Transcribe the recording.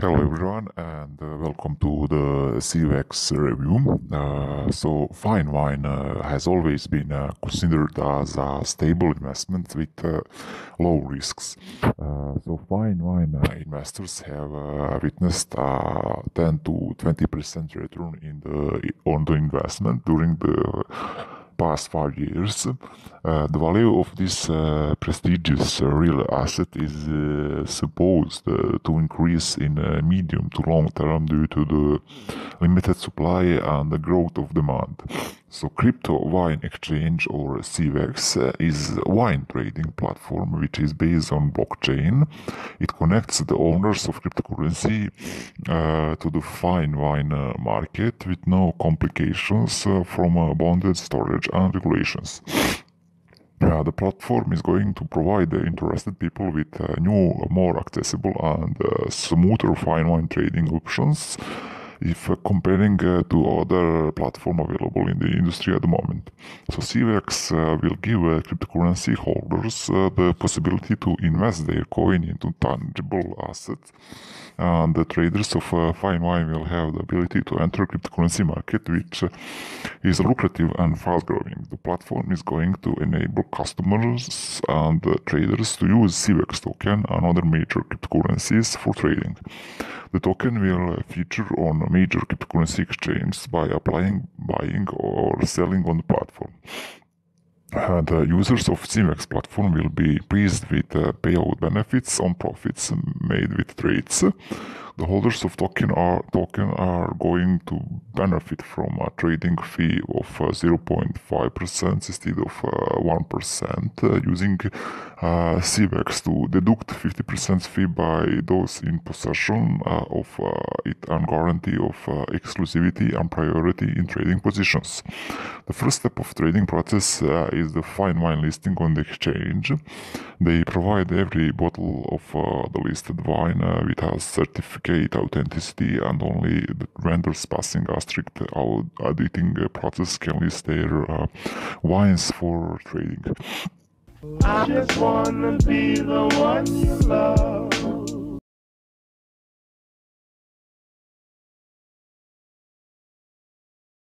Hello everyone and uh, welcome to the CWEX review. Uh, so fine wine uh, has always been uh, considered as a stable investment with uh, low risks. Uh, so fine wine investors have witnessed a 10 to 20% return in the on the investment during the past five years, uh, the value of this uh, prestigious uh, real asset is uh, supposed uh, to increase in medium to long term due to the limited supply and the growth of demand. So crypto wine exchange or CWEX uh, is a wine trading platform which is based on blockchain. It connects the owners of cryptocurrency uh, to the fine wine uh, market with no complications uh, from uh, bonded storage and regulations. Uh, the platform is going to provide the interested people with new, more accessible and smoother fine wine trading options if uh, comparing uh, to other platform available in the industry at the moment. So CWEX uh, will give cryptocurrency holders the possibility to invest their coin into tangible assets and the traders of uh, fine wine will have the ability to enter cryptocurrency market which uh, is lucrative and fast growing. The platform is going to enable customers and uh, traders to use CWEX token and other major cryptocurrencies for trading. The token will feature on major cryptocurrency exchanges by applying, buying or selling on the platform. Uh, the users of CWEX platform will be pleased with uh, payout benefits on profits made with trades the holders of token are token are going to benefit from a trading fee of 0.5% uh, instead of 1% uh, uh, using uh, CWEX to deduct 50% fee by those in possession uh, of uh, it and guarantee of exclusivity and priority in trading positions. The first step of trading process is the fine wine listing on the exchange. They provide every bottle of the listed wine with a certificate authenticity and only the vendors passing a strict auditing process can list their uh, wines for trading. I just wanna be the one you love.